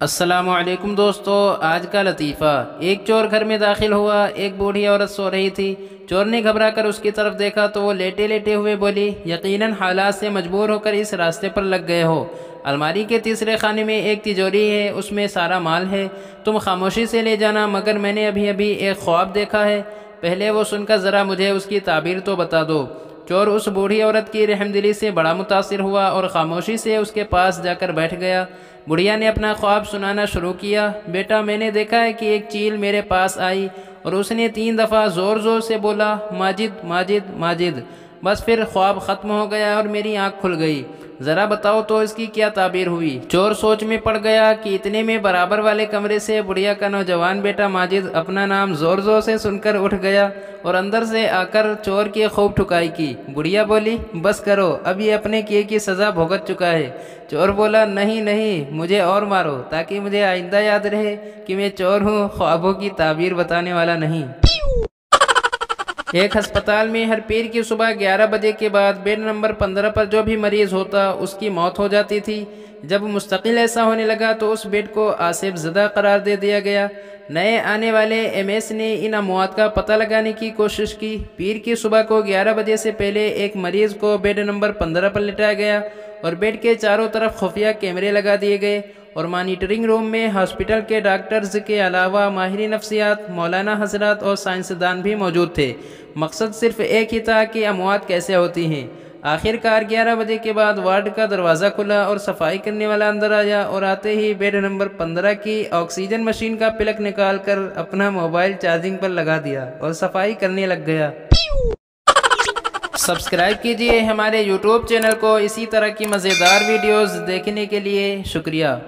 असलकुम दोस्तों, आज का लतीफ़ा। एक चोर घर में दाखिल हुआ, एक बूढ़ी औरत सो रही थी। चोर ने घबरा कर उसकी तरफ़ देखा तो वो लेटे लेटे हुए बोली, यकीनन हालात से मजबूर होकर इस रास्ते पर लग गए हो। अलमारी के तीसरे खाने में एक तिजोरी है, उसमें सारा माल है। तुम खामोशी से ले जाना, मगर मैंने अभी अभी एक ख्वाब देखा है। पहले वो सुनकर ज़रा मुझे उसकी ताबीर तो बता दो। चोर उस बूढ़ी औरत की रहमदिली से बड़ा मुतासर हुआ और ख़ामोशी से उसके पास जाकर बैठ गया। बुढ़िया ने अपना ख्वाब सुनाना शुरू किया। बेटा, मैंने देखा है कि एक चील मेरे पास आई और उसने तीन दफ़ा ज़ोर ज़ोर से बोला, माजिद माजिद माजिद। बस फिर ख्वाब ख़त्म हो गया और मेरी आँख खुल गई। ज़रा बताओ तो इसकी क्या ताबीर हुई? चोर सोच में पड़ गया कि इतने में बराबर वाले कमरे से बुढ़िया का नौजवान बेटा माजिद अपना नाम ज़ोर ज़ोर से सुनकर उठ गया और अंदर से आकर चोर की खूब ठुकाई की। बुढ़िया बोली, बस करो, अब ये अपने किए की सज़ा भुगत चुका है। चोर बोला, नहीं नहीं, मुझे और मारो, ताकि मुझे आइंदा याद रहे कि मैं चोर हूँ, ख्वाबों की ताबीर बताने वाला नहीं। एक अस्पताल में हर पीर की सुबह 11 बजे के बाद बेड नंबर 15 पर जो भी मरीज़ होता, उसकी मौत हो जाती थी। जब मुस्तकिल ऐसा होने लगा तो उस बेड को आसिफ ज़दा करार दे दिया गया। नए आने वाले एमएस ने इन अमवात का पता लगाने की कोशिश की। पीर की सुबह को 11 बजे से पहले एक मरीज़ को बेड नंबर 15 पर लिटाया गया और बेड के चारों तरफ़ खुफिया कैमरे लगा दिए गए। और मॉनिटरिंग रूम में हॉस्पिटल के डॉक्टर्स के अलावा माहिर नफ्सियात, मौलाना हज़रत और साइंसदान भी मौजूद थे। मकसद सिर्फ़ एक ही था कि अमवात कैसे होती हैं। आखिरकार 11 बजे के बाद वार्ड का दरवाज़ा खुला और सफ़ाई करने वाला अंदर आया और आते ही बेड नंबर 15 की ऑक्सीजन मशीन का पिलक निकाल कर अपना मोबाइल चार्जिंग पर लगा दिया और सफ़ाई करने लग गया। सब्सक्राइब कीजिए हमारे यूट्यूब चैनल को। इसी तरह की मज़ेदार वीडियोस देखने के लिए शुक्रिया।